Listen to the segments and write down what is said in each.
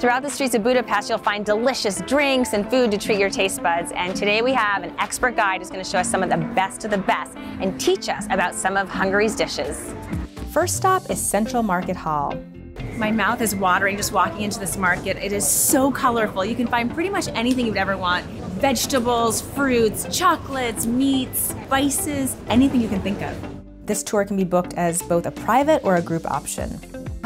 Throughout the streets of Budapest, you'll find delicious drinks and food to treat your taste buds. And today we have an expert guide who's going to show us some of the best of the best and teach us about some of Hungary's dishes. First stop is Central Market Hall. My mouth is watering just walking into this market. It is so colorful. You can find pretty much anything you'd ever want vegetables, fruits, chocolates, meats, spices, anything you can think of. This tour can be booked as both a private or a group option.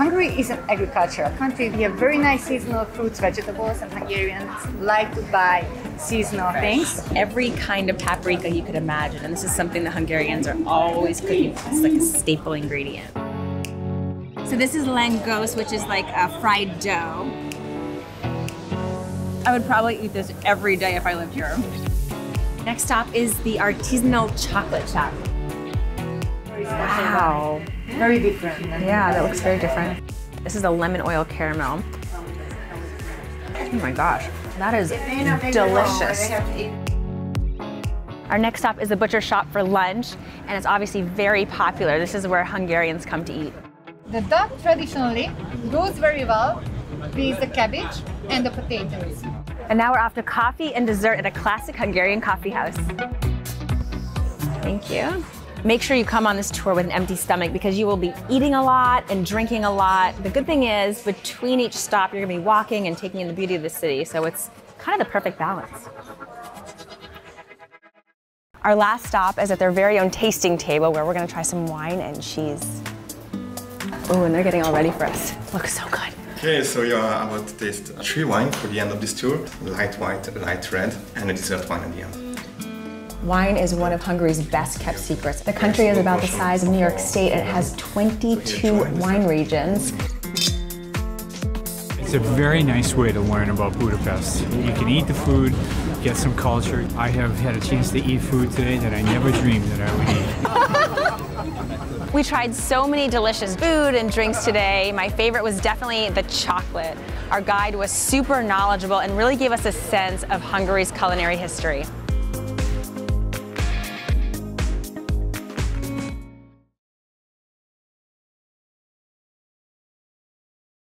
Hungary is an agricultural country. We have very nice seasonal fruits, vegetables, and Hungarians like to buy seasonal things. Every kind of paprika you could imagine, and this is something the Hungarians are always cooking. It's like a staple ingredient. So this is langos, which is like a fried dough. I would probably eat this every day if I lived here. Next stop is the artisanal chocolate shop. Wow. Very different. Yeah, that looks very different. This is a lemon oil caramel. Oh my gosh, that is delicious. Our next stop is the butcher shop for lunch, and it's obviously very popular. This is where Hungarians come to eat. The duck traditionally goes very well with the cabbage and the potatoes. And now we're off to coffee and dessert at a classic Hungarian coffee house. Thank you. Make sure you come on this tour with an empty stomach because you will be eating a lot and drinking a lot. The good thing is, between each stop, you're gonna be walking and taking in the beauty of the city, so it's kind of the perfect balance. Our last stop is at their very own tasting table where we're gonna try some wine and cheese. Oh, and they're getting all ready for us. Looks so good. Okay, so you are about to taste three wine for the end of this tour. Light white, light red, and a dessert wine at the end. Wine is one of Hungary's best kept secrets. The country is about the size of New York State and it has 22 wine regions. It's a very nice way to learn about Budapest. You can eat the food, get some culture. I have had a chance to eat food today that I never dreamed that I would eat. We tried so many delicious food and drinks today. My favorite was definitely the chocolate. Our guide was super knowledgeable and really gave us a sense of Hungary's culinary history.